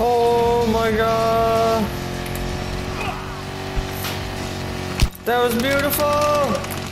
Oh my god. That was beautiful.